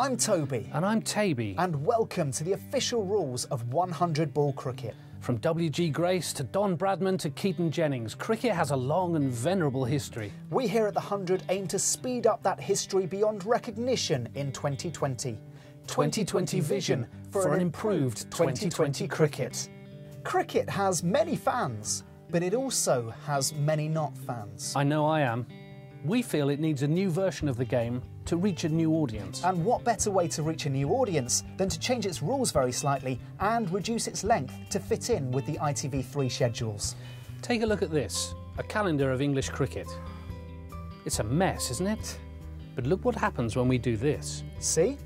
I'm Toby. And I'm Taby. And welcome to the official rules of 100 ball cricket. From W.G. Grace to Don Bradman to Keaton Jennings, cricket has a long and venerable history. We here at the 100 aim to speed up that history beyond recognition in 2020. 2020 vision for, for an improved 2020 cricket. Cricket has many fans, but it also has many not fans. I know I am. We feel it needs a new version of the game to reach a new audience. And what better way to reach a new audience than to change its rules very slightly and reduce its length to fit in with the ITV3 schedules? Take a look at this a calendar of English cricket. It's a mess, isn't it? But look what happens when we do this. See?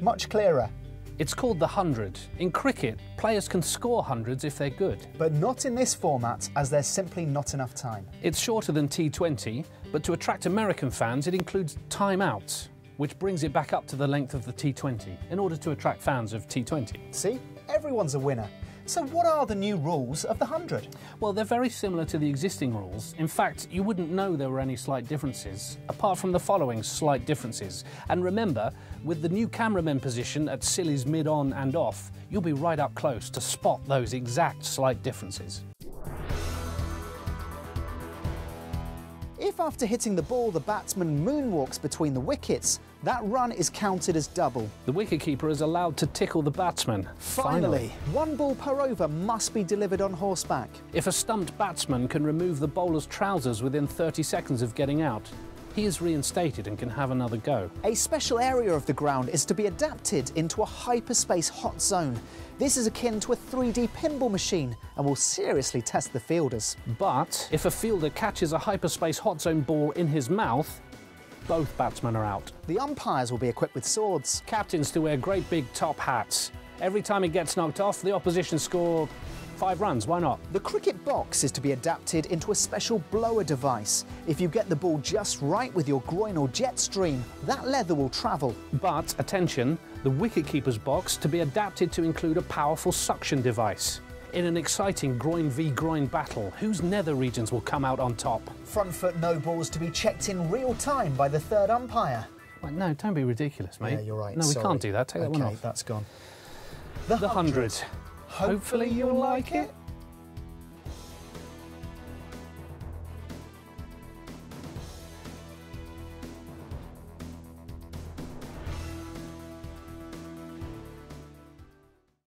Much clearer. It's called the hundred. In cricket, players can score hundreds if they're good. But not in this format, as there's simply not enough time. It's shorter than T20, but to attract American fans, it includes timeouts, which brings it back up to the length of the T20 in order to attract fans of T20. See? Everyone's a winner. So what are the new rules of the 100? Well, they're very similar to the existing rules. In fact, you wouldn't know there were any slight differences, apart from the following slight differences. And remember, with the new cameraman position at Silly's mid-on and off, you'll be right up close to spot those exact slight differences. If after hitting the ball the batsman moonwalks between the wickets, that run is counted as double. The wicketkeeper is allowed to tickle the batsman. Finally, Finally, one ball per over must be delivered on horseback. If a stumped batsman can remove the bowler's trousers within 30 seconds of getting out, he is reinstated and can have another go. A special area of the ground is to be adapted into a hyperspace hot zone. This is akin to a 3D pinball machine and will seriously test the fielders. But if a fielder catches a hyperspace hot zone ball in his mouth, both batsmen are out. The umpires will be equipped with swords. Captains to wear great big top hats. Every time it gets knocked off, the opposition score Five runs, why not? The cricket box is to be adapted into a special blower device. If you get the ball just right with your groin or jet stream, that leather will travel. But, attention, the wicketkeeper's box to be adapted to include a powerful suction device. In an exciting groin v groin battle, whose nether regions will come out on top? Front foot no balls to be checked in real time by the third umpire. Well, no, don't be ridiculous, mate. Yeah, you're right. No, Sorry. we can't do that. Take okay, that one off. that's gone. The, the hundred. 100. Hopefully you'll like it.